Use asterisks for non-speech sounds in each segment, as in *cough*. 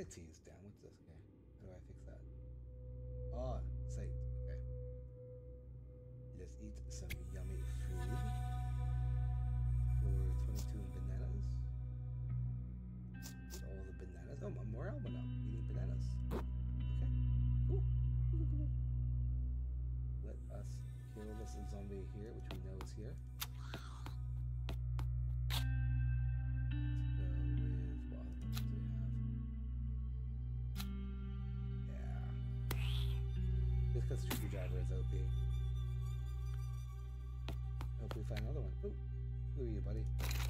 Is down. What's this? Okay. How do I fix that? Ah, sight. Okay. Let's eat some yummy food for 22 bananas. Eat all the bananas. Oh, more almond up. Eating bananas. Okay. Cool. Cool, cool, cool. Let us kill this zombie here, which we know is here. Because Screwdriver is OP. Hopefully find another one. Ooh, who are you, buddy?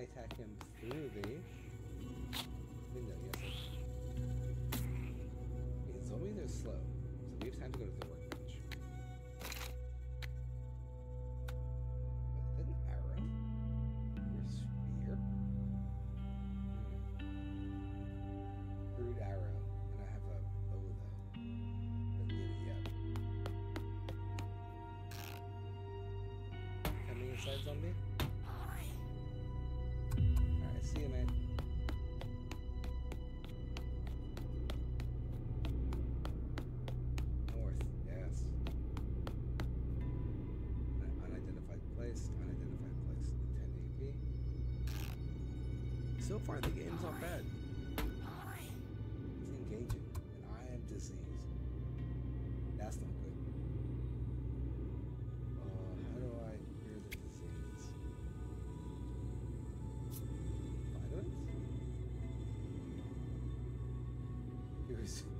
Attack him through the window, yes. Okay, are slow, so we have time to go to the workbench. So far, the game's not bad. It's engaging, and I am diseased. That's not good. Uh, how do I cure the disease? Vitamins? Here's.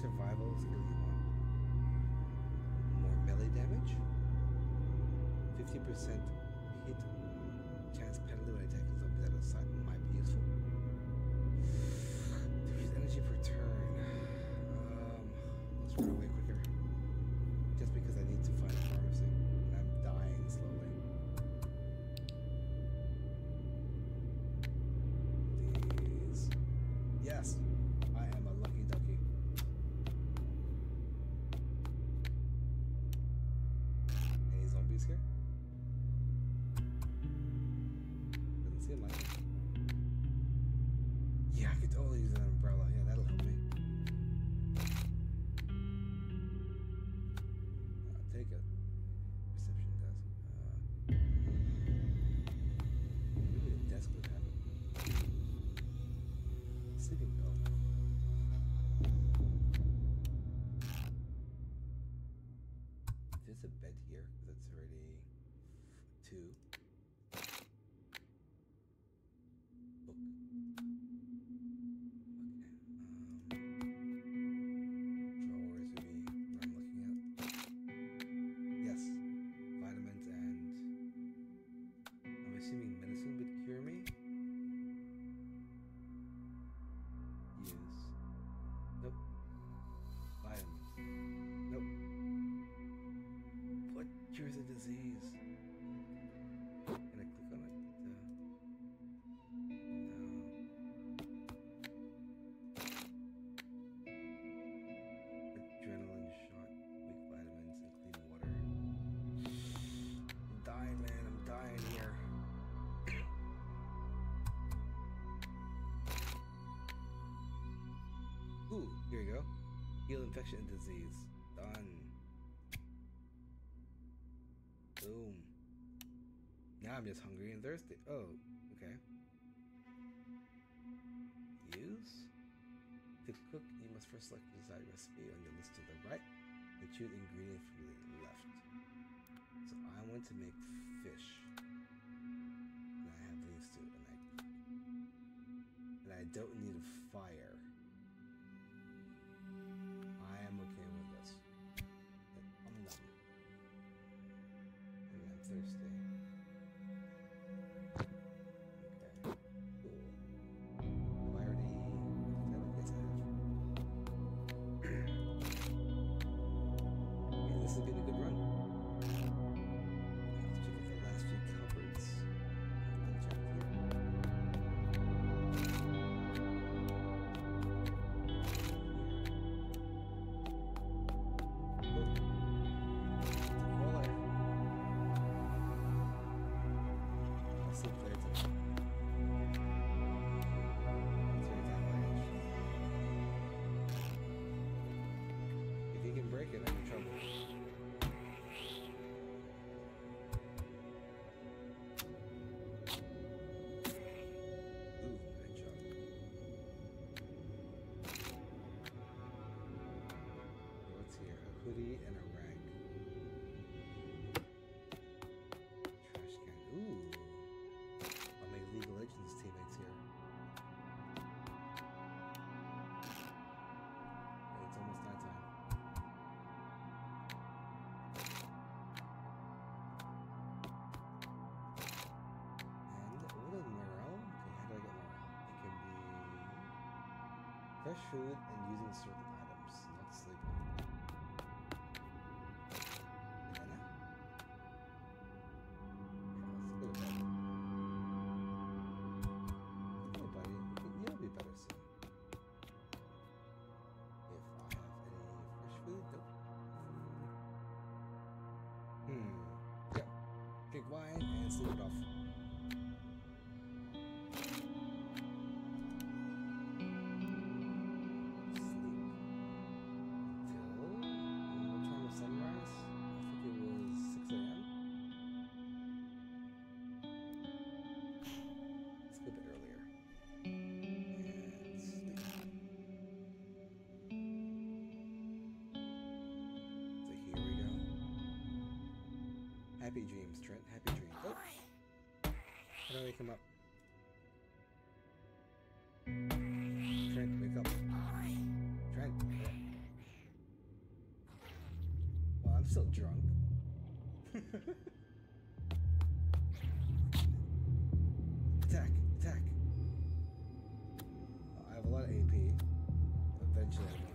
survival is going to. More melee damage. 50% hit chance penalty when attack is that side might be useful. *sighs* Use energy per turn. Um, let's run away quicker. Just because I need to find a pharmacy. And I'm dying slowly. Yes! Cures a disease? I click on it? Uh, no. Adrenaline shot, weak vitamins, and clean water. I'm dying, man. I'm dying here. *coughs* Ooh, here you go. Heal infection and disease. Done. Boom. Now I'm just hungry and thirsty. Oh, okay. Use? To cook, you must first select the desired recipe on your list to the right and choose ingredient from the left. So I want to make fish. And I have these two, and I and I don't food and using certain items, not sleeping. Hmm. Yep. Drink wine and sleep it off. Happy dreams, Trent. Happy dreams. Oh! How do I come up? Trent, wake up. Trent. Well, I'm still drunk. *laughs* attack, attack. I have a lot of AP. Eventually,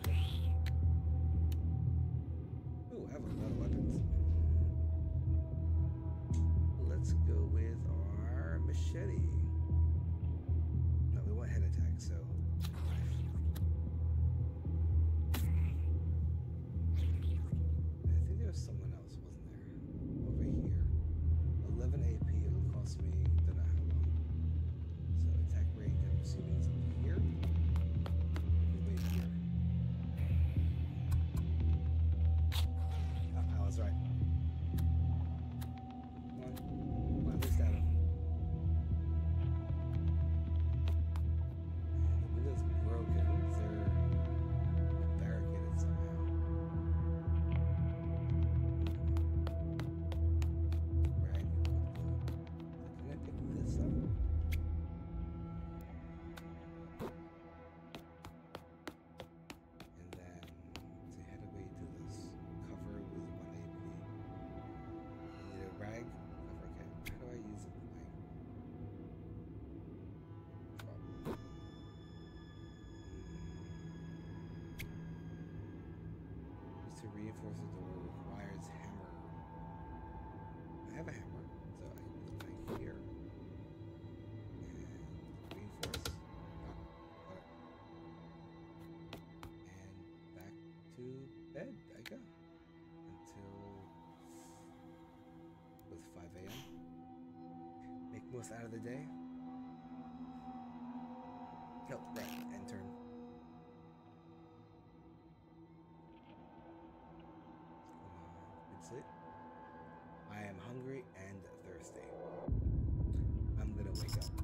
Until with 5 a.m. Make most out of the day. Oh, right, end turn. Good sleep. I am hungry and thirsty. I'm gonna wake up.